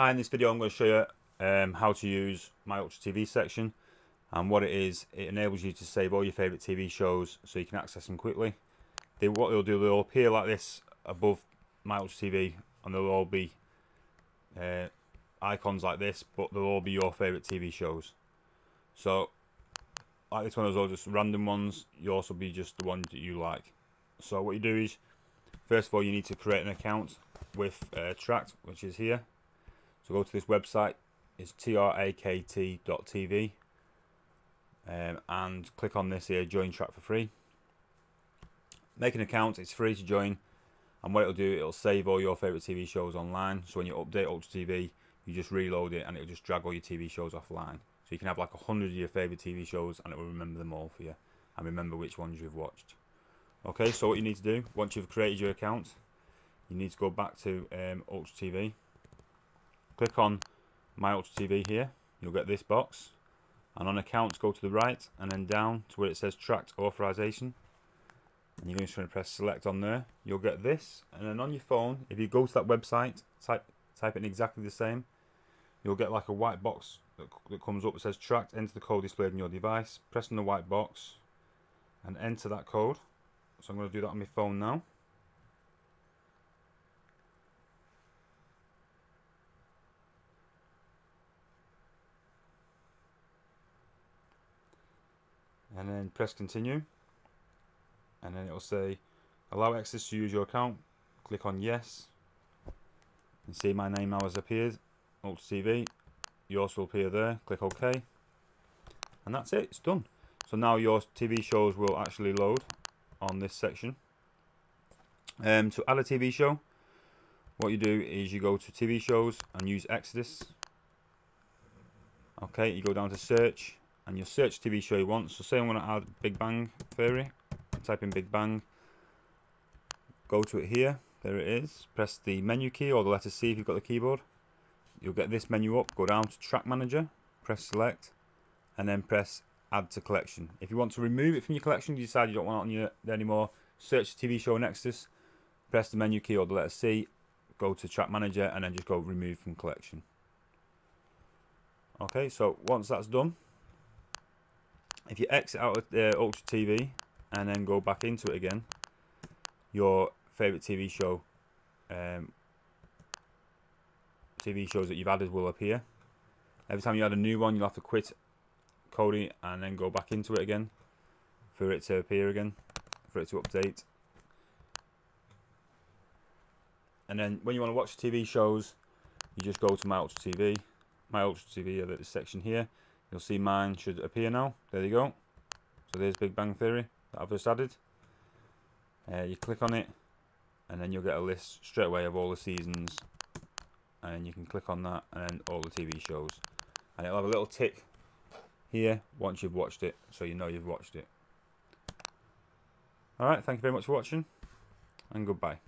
Hi, in this video I'm going to show you um, how to use my Ultra TV section and what it is, it enables you to save all your favourite TV shows so you can access them quickly. They, what they'll do, they'll appear like this above my Ultra TV and they'll all be uh, icons like this, but they'll all be your favourite TV shows. So, like this one is all just random ones, you also be just the ones that you like. So what you do is, first of all you need to create an account with uh, Trakt, which is here so go to this website, it's trakt.tv um, and click on this here, join Trakt for free. Make an account, it's free to join and what it'll do, it'll save all your favourite TV shows online. So when you update Ultra TV, you just reload it and it'll just drag all your TV shows offline. So you can have like a hundred of your favourite TV shows and it will remember them all for you and remember which ones you've watched. Okay, so what you need to do, once you've created your account, you need to go back to um, Ultra TV click on My Ultra TV here, you'll get this box. And on accounts, go to the right and then down to where it says Trakt authorization. And you're going to press select on there. You'll get this. And then on your phone, if you go to that website, type type in exactly the same, you'll get like a white box that, that comes up that says Trakt. Enter the code displayed on your device. Press on the white box and enter that code. So I'm going to do that on my phone now. And then press continue. And then it will say allow access to use your account. Click on yes. And see my name now has appeared. Ultra TV yours will appear there. Click OK. And that's it. It's done. So now your TV shows will actually load on this section. Um, to add a TV show what you do is you go to TV shows and use Exodus. Okay you go down to search and you search TV show you want. So say I want to add Big Bang Theory, type in Big Bang, go to it here, there it is, press the menu key or the letter C if you've got the keyboard. You'll get this menu up, go down to Trakt Manager, press select, and then press add to collection. If you want to remove it from your collection, you decide you don't want it on your there anymore, search TV show Nexus, press the menu key or the letter C, go to Trakt Manager, and then just go remove from collection. Okay, so once that's done, if you exit out of the Ultra TV and then go back into it again, your favourite TV show, um, TV shows that you've added will appear. Every time you add a new one, you'll have to quit Kodi and then go back into it again for it to appear again, for it to update. And then when you want to watch TV shows, you just go to My Ultra TV, My Ultra TV, uh, this section here, You'll see mine should appear now. There you go. So there's Big Bang Theory that I've just added. Uh, you click on it and then you'll get a list straight away of all the seasons and you can click on that and then all the TV shows. And it'll have a little tick here once you've watched it so you know you've watched it. Alright, thank you very much for watching and goodbye.